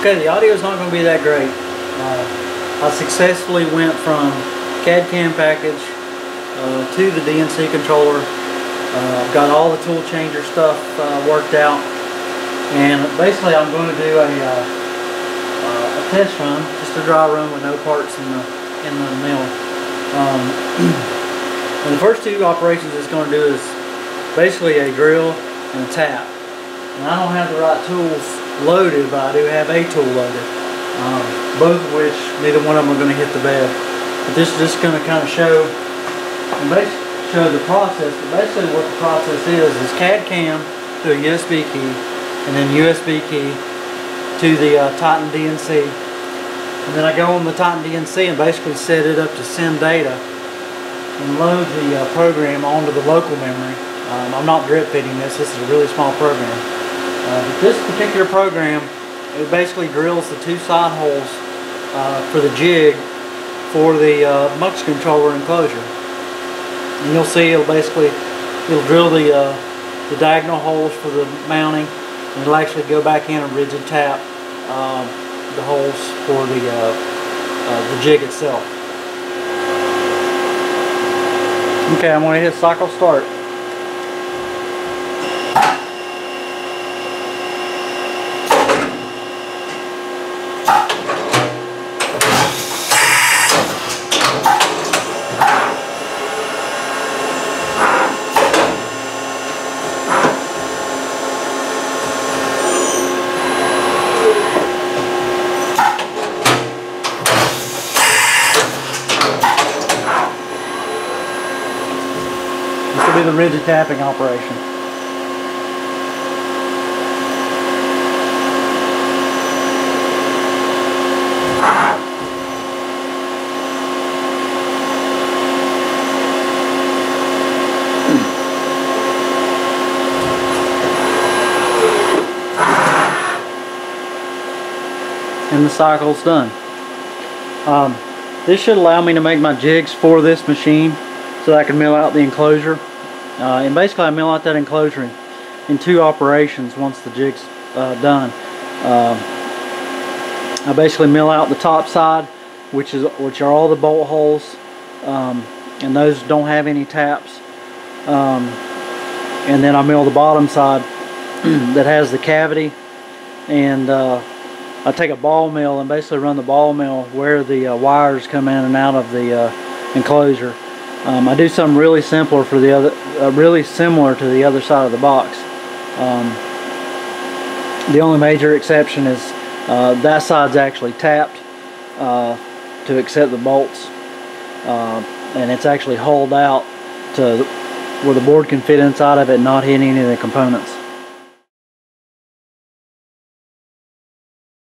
Okay, the audio is not going to be that great. Uh, I successfully went from CAD CAM package uh, to the DNC controller. Uh, I've got all the tool changer stuff uh, worked out. And basically I'm going to do a, uh, uh, a test run, just a dry run with no parts in the, in the mill. Um, and the first two operations it's going to do is basically a drill and a tap. And I don't have the right tools loaded, but I do have a tool loaded. Um, both of which, neither one of them are going to hit the bed. But this is just going to kind of show, and basically show the process. But basically what the process is, is CAD CAM to a USB key, and then USB key to the uh, Titan DNC. And then I go on the Titan DNC and basically set it up to send data and load the uh, program onto the local memory. Um, I'm not drip feeding this, this is a really small program. Uh, this particular program, it basically drills the two side holes uh, for the jig for the uh, mux controller enclosure. And you'll see it'll basically, it'll drill the, uh, the diagonal holes for the mounting and it'll actually go back in and rigid tap um, the holes for the, uh, uh, the jig itself. Okay, I'm going to hit cycle start. Be the rigid tapping operation. and the cycle's done. Um, this should allow me to make my jigs for this machine so I can mill out the enclosure. Uh, and basically I mill out that enclosure in, in two operations once the jig's uh, done. Uh, I basically mill out the top side which is which are all the bolt holes um, and those don't have any taps. Um, and then I mill the bottom side that has the cavity and uh, I take a ball mill and basically run the ball mill where the uh, wires come in and out of the uh, enclosure. Um, I do something really simpler for the other, uh, really similar to the other side of the box. Um, the only major exception is uh, that side's actually tapped uh, to accept the bolts, uh, and it's actually hauled out to where the board can fit inside of it, not hitting any of the components.